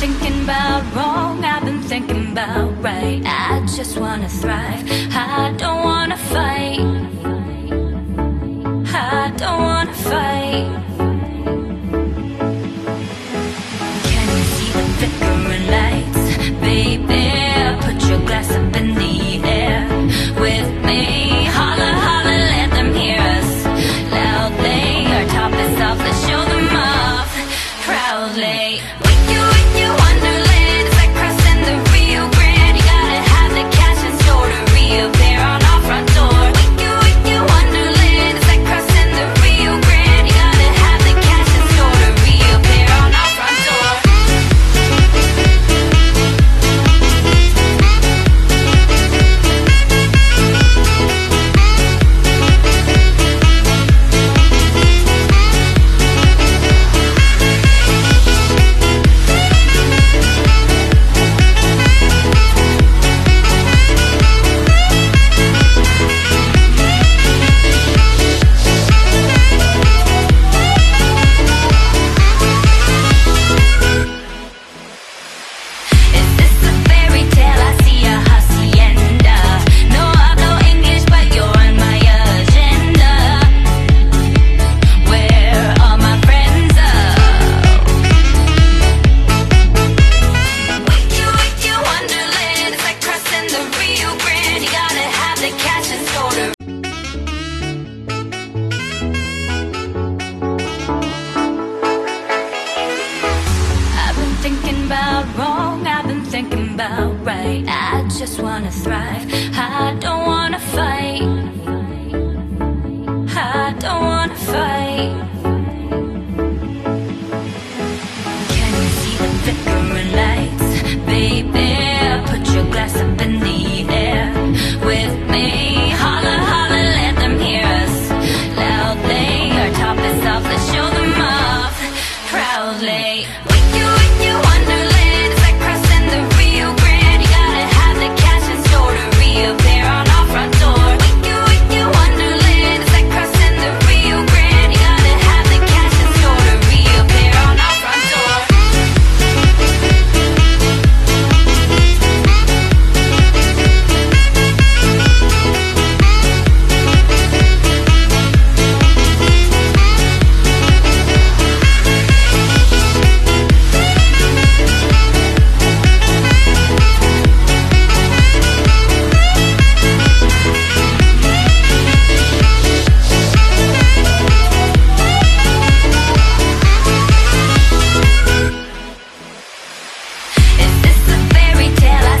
thinking about wrong, I've been thinking about right. I just wanna thrive, I don't wanna fight. I don't wanna fight. Can you see the flickering lights, baby? Put your glass up in the air with me. Holla, holla, let them hear us loudly. Our top is off, let's show them off proudly. We can about wrong, I've been thinking about right. I just wanna thrive, I don't wanna fight. I don't wanna fight. Can you see the flickering lights, baby? Put your glass up in the air with me. Holla, holla, let them hear us loudly. Our top is let's show them off proudly.